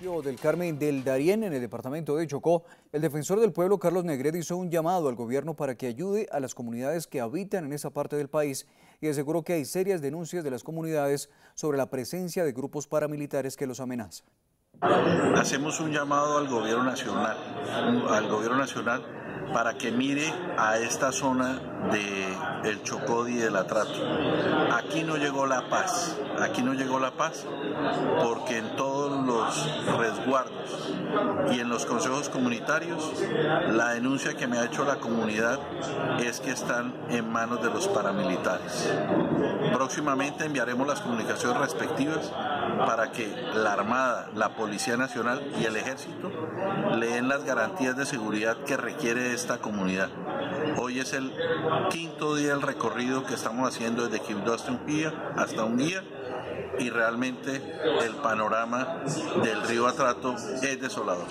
del Carmen del Darién, en el departamento de Chocó, el defensor del pueblo Carlos Negret hizo un llamado al gobierno para que ayude a las comunidades que habitan en esa parte del país y aseguró que hay serias denuncias de las comunidades sobre la presencia de grupos paramilitares que los amenazan. Hacemos un llamado al gobierno nacional, al gobierno nacional para que mire a esta zona de el Chocó y del Atrato. Aquí no llegó la paz, aquí no llegó la paz porque en todos los resguardos y en los consejos comunitarios la denuncia que me ha hecho la comunidad es que están en manos de los paramilitares. Próximamente enviaremos las comunicaciones respectivas para que la Armada, la Policía Nacional y el Ejército le den las garantías de seguridad que requiere esta comunidad. Hoy es el quinto día del recorrido que estamos haciendo desde Quibdó hasta Unguía, hasta Unguía y realmente el panorama del río Atrato es desolador.